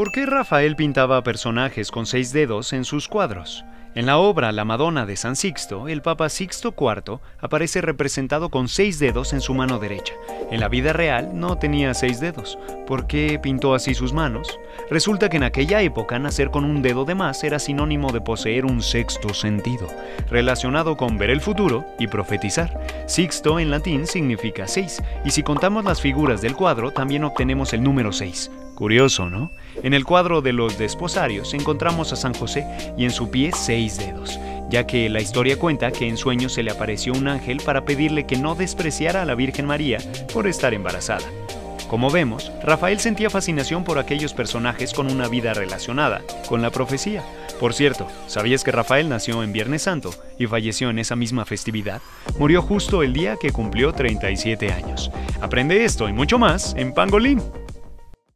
¿Por qué Rafael pintaba personajes con seis dedos en sus cuadros? En la obra La Madonna de San Sixto, el Papa Sixto IV aparece representado con seis dedos en su mano derecha. En la vida real no tenía seis dedos. ¿Por qué pintó así sus manos? Resulta que en aquella época nacer con un dedo de más era sinónimo de poseer un sexto sentido, relacionado con ver el futuro y profetizar. Sixto en latín significa seis, y si contamos las figuras del cuadro también obtenemos el número seis. Curioso, ¿no? En el cuadro de los desposarios encontramos a San José y en su pie seis dedos, ya que la historia cuenta que en sueños se le apareció un ángel para pedirle que no despreciara a la Virgen María por estar embarazada. Como vemos, Rafael sentía fascinación por aquellos personajes con una vida relacionada con la profecía. Por cierto, ¿sabías que Rafael nació en Viernes Santo y falleció en esa misma festividad? Murió justo el día que cumplió 37 años. Aprende esto y mucho más en Pangolín.